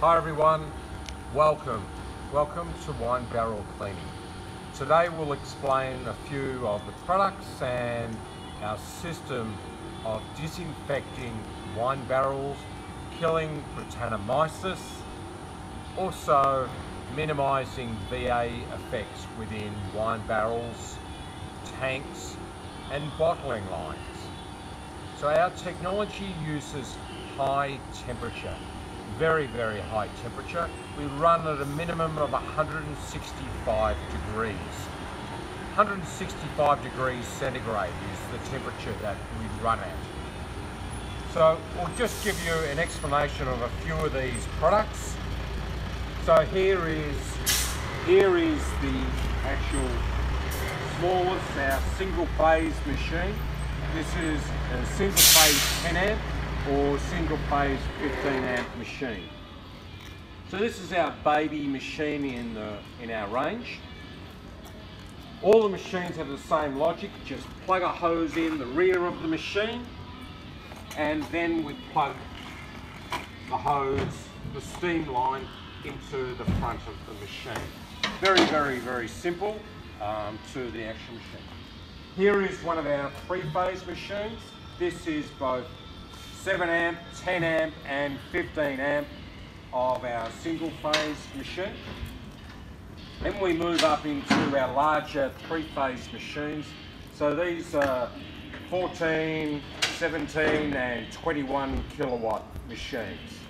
Hi everyone, welcome. Welcome to Wine Barrel Cleaning. Today we'll explain a few of the products and our system of disinfecting wine barrels, killing Brettanomyces, also minimizing VA effects within wine barrels, tanks and bottling lines. So our technology uses high temperature, very, very high temperature. We run at a minimum of 165 degrees. 165 degrees centigrade is the temperature that we run at. So we'll just give you an explanation of a few of these products. So here is here is the actual smallest, our single phase machine. This is a single phase 10 amp or single phase 15 amp machine. So this is our baby machine in, the, in our range. All the machines have the same logic, just plug a hose in the rear of the machine and then we plug the hose, the steam line into the front of the machine. Very, very, very simple um, to the actual machine. Here is one of our three-phase machines. This is both 7 amp, 10 amp and 15 amp of our single phase machine. Then we move up into our larger three-phase machines. So these are 14, 17 and 21 kilowatt machines.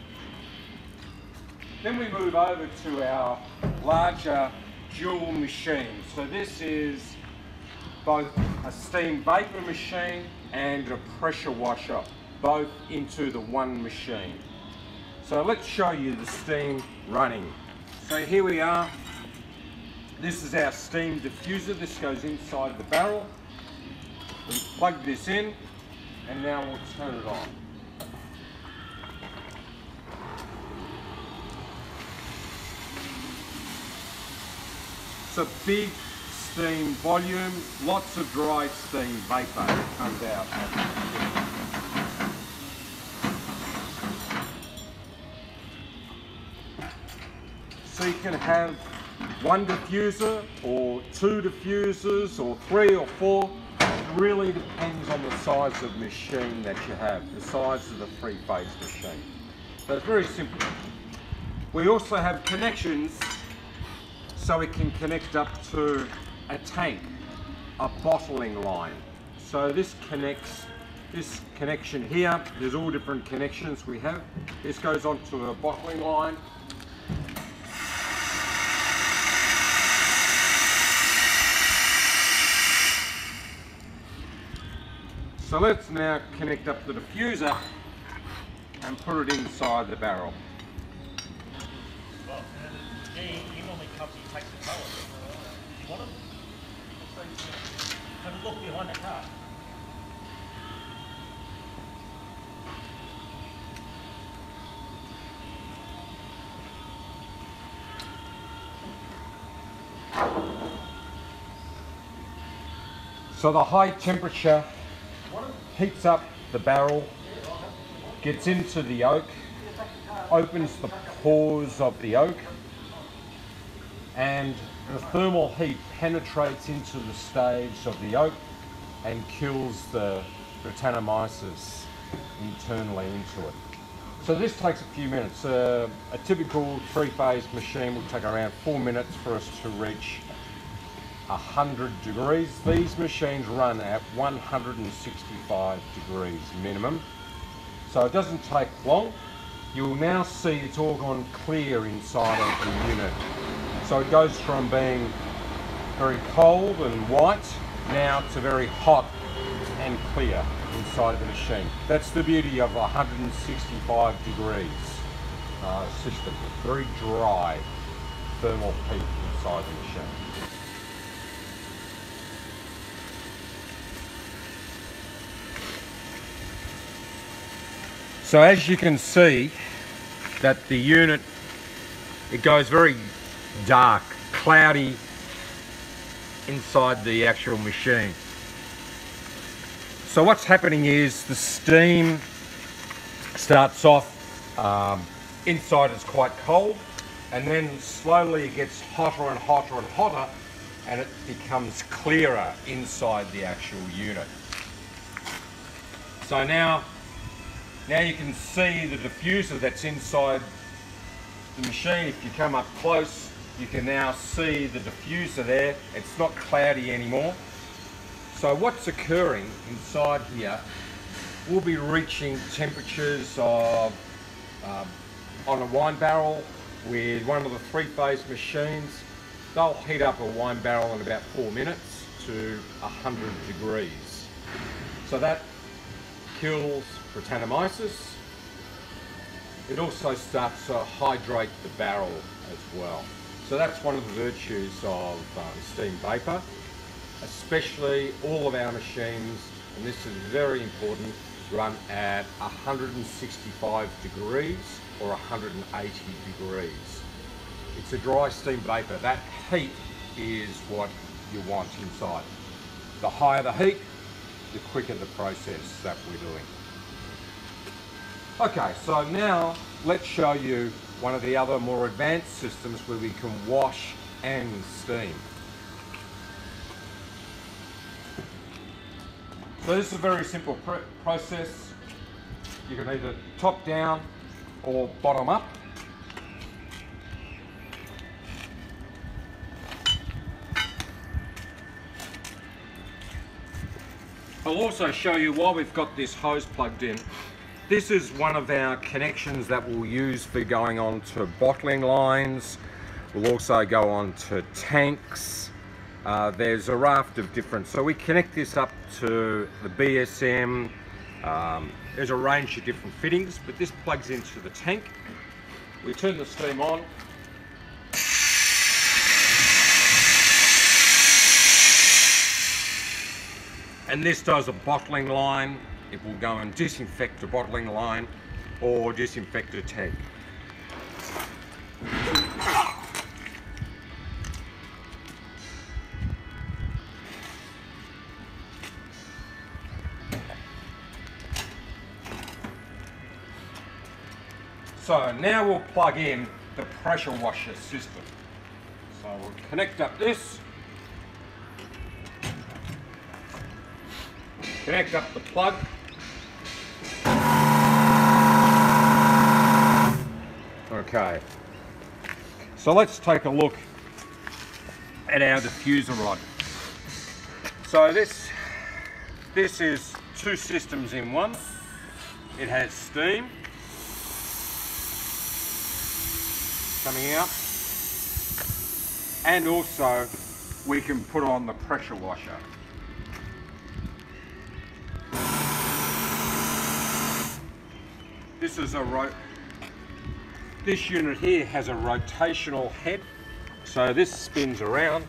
Then we move over to our larger dual machine. So this is both a steam vapor machine and a pressure washer, both into the one machine. So let's show you the steam running. So here we are. This is our steam diffuser. This goes inside the barrel. We plug this in and now we'll turn it on. It's a big steam volume, lots of dry steam vapor comes out. You can have one diffuser or two diffusers or three or four. It really depends on the size of machine that you have, the size of the three-phase machine. So it's very simple. We also have connections so it can connect up to a tank, a bottling line. So this connects, this connection here, there's all different connections we have. This goes onto a bottling line. So let's now connect up the diffuser and put it inside the barrel. So the high temperature heats up the barrel, gets into the oak, opens the pores of the oak, and the thermal heat penetrates into the staves of the oak and kills the Brettanomyces internally into it. So this takes a few minutes. Uh, a typical three-phase machine will take around four minutes for us to reach 100 degrees. These machines run at 165 degrees minimum. So it doesn't take long. You'll now see it's all gone clear inside of the unit. So it goes from being very cold and white now to very hot and clear inside of the machine. That's the beauty of a 165 degrees uh, system. Very dry thermal heat inside the machine. So as you can see that the unit, it goes very dark, cloudy inside the actual machine. So what's happening is the steam starts off um, inside is quite cold and then slowly it gets hotter and hotter and hotter and it becomes clearer inside the actual unit. So now, now you can see the diffuser that's inside the machine. If you come up close, you can now see the diffuser there. It's not cloudy anymore. So what's occurring inside here, we'll be reaching temperatures of, um, on a wine barrel with one of the three-phase machines. They'll heat up a wine barrel in about four minutes to 100 degrees. So that kills Brettanomyces. It also starts to hydrate the barrel as well. So that's one of the virtues of um, steam vapor, especially all of our machines, and this is very important, run at 165 degrees or 180 degrees. It's a dry steam vapor. That heat is what you want inside. The higher the heat, the quicker the process that we're doing. Okay, so now let's show you one of the other more advanced systems where we can wash and steam. So this is a very simple pr process. You can either top down or bottom up. I'll also show you why we've got this hose plugged in. This is one of our connections that we'll use for going on to bottling lines. We'll also go on to tanks. Uh, there's a raft of different, so we connect this up to the BSM. Um, there's a range of different fittings, but this plugs into the tank. We turn the steam on, and this does a bottling line. It will go and disinfect a bottling line or disinfect a tank. So now we'll plug in the pressure washer system. So we'll connect up this Connect up the plug. Okay. So let's take a look at our diffuser rod. So this this is two systems in one. It has steam coming out and also we can put on the pressure washer. This is a this unit here has a rotational head. So this spins around.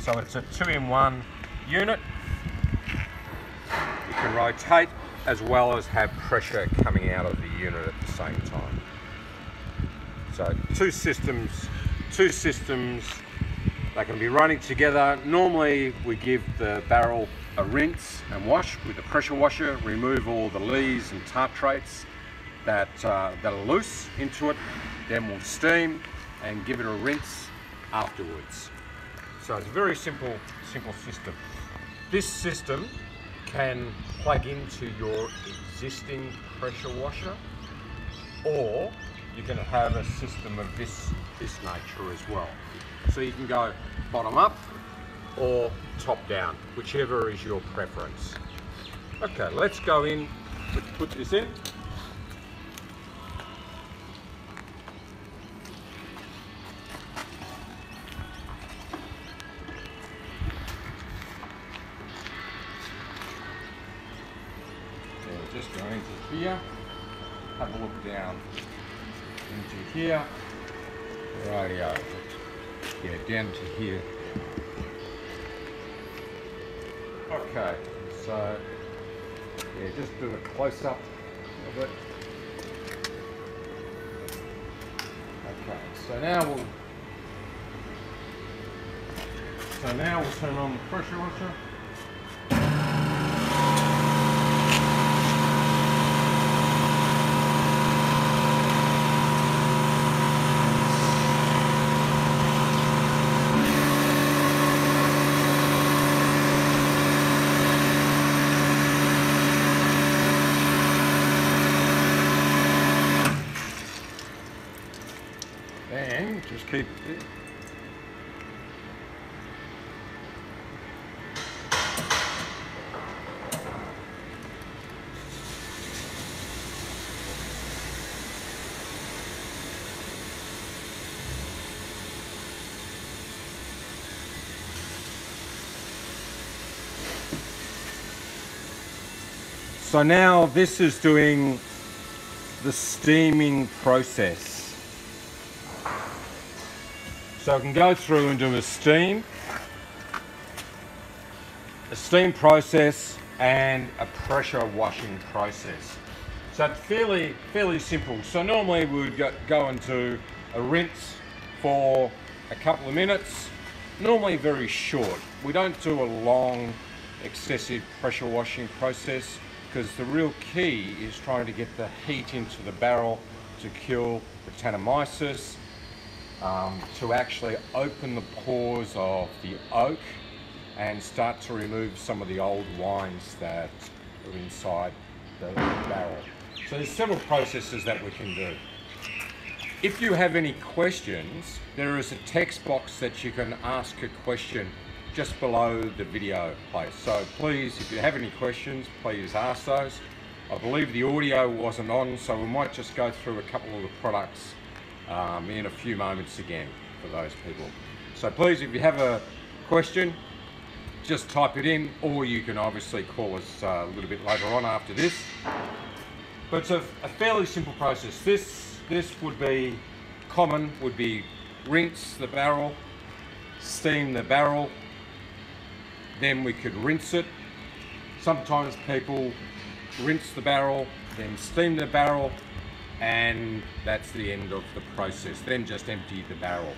So it's a two-in-one unit. You can rotate as well as have pressure coming out of the unit at the same time. So two systems, two systems, they can be running together. Normally we give the barrel a rinse and wash with a pressure washer, remove all the lees and tartrates that, uh, that are loose into it. Then we'll steam and give it a rinse afterwards. So it's a very simple, simple system. This system can plug into your existing pressure washer or you can have a system of this, this nature as well. So you can go bottom up or top down, whichever is your preference. Okay, let's go in, put this in. Down into here, rightio, yeah, down to here. Okay, so yeah, just do a close up of it. Okay, so now we'll so now we'll turn on the pressure washer. Keep it. So now this is doing the steaming process. So I can go through and do a steam, a steam process and a pressure washing process. So it's fairly, fairly simple. So normally we would go, into a rinse for a couple of minutes, normally very short. We don't do a long excessive pressure washing process because the real key is trying to get the heat into the barrel to kill the Brettanomyces, um, to actually open the pores of the oak and start to remove some of the old wines that are inside the barrel. So there's several processes that we can do. If you have any questions, there is a text box that you can ask a question just below the video place. So please, if you have any questions, please ask those. I believe the audio wasn't on, so we might just go through a couple of the products um, in a few moments again for those people. So please, if you have a question, just type it in, or you can obviously call us uh, a little bit later on after this. But it's a, a fairly simple process. This, this would be common, would be rinse the barrel, steam the barrel, then we could rinse it. Sometimes people rinse the barrel, then steam the barrel, and that's the end of the process. Then just empty the barrel,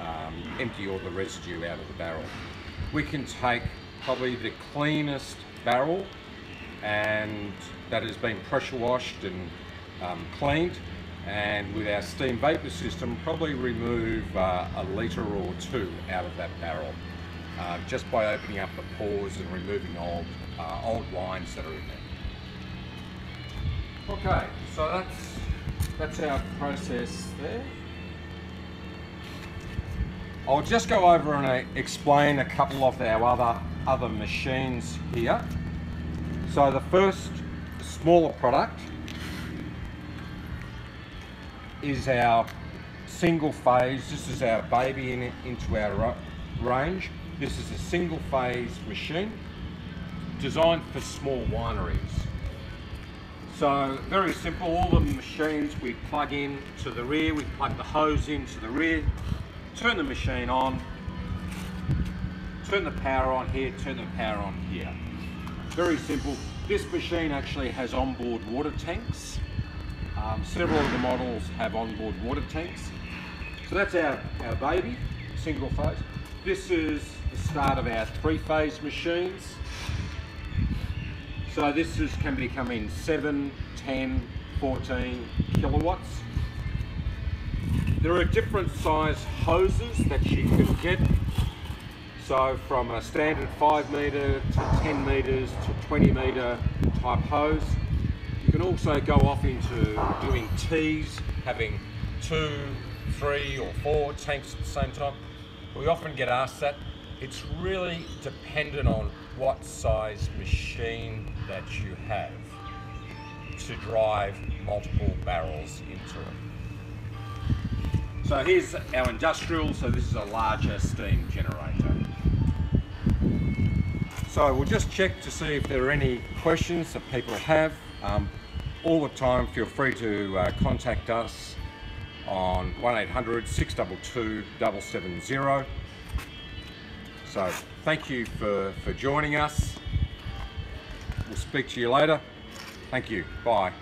um, empty all the residue out of the barrel. We can take probably the cleanest barrel and that has been pressure washed and um, cleaned and with our steam vapor system probably remove uh, a litre or two out of that barrel uh, just by opening up the pores and removing old, uh, old wines that are in there. Okay, so that's, that's our process there. I'll just go over and uh, explain a couple of our other, other machines here. So the first smaller product is our single phase. This is our baby in, into our range. This is a single phase machine designed for small wineries. So very simple, all the machines we plug in to the rear, we plug the hose into the rear, turn the machine on, turn the power on here, turn the power on here. Very simple. This machine actually has onboard water tanks. Um, several of the models have onboard water tanks. So that's our, our baby, single phase. This is the start of our three-phase machines. So this is, can become in 7, 10, 14 kilowatts. There are different size hoses that you can get. So from a standard 5 metre to 10 metres to 20 metre type hose. You can also go off into doing tees, having two, three or four tanks at the same time. We often get asked that. It's really dependent on what size machine that you have to drive multiple barrels into it. So here's our industrial, so this is a larger steam generator. So we'll just check to see if there are any questions that people have. Um, all the time, feel free to uh, contact us on 1800 622 770. So thank you for, for joining us. Speak to you later. Thank you. Bye.